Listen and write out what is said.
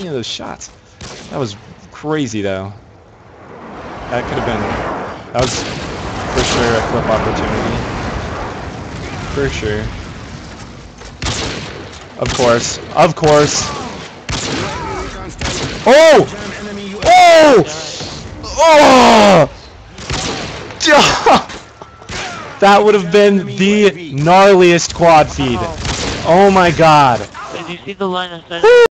any of those shots. That was crazy though. That could have been. That was for sure a clip opportunity. For sure. Of course. Of course. Oh! Oh! Oh! That would have been the gnarliest quad feed. Oh my god. Did you see the line of sight?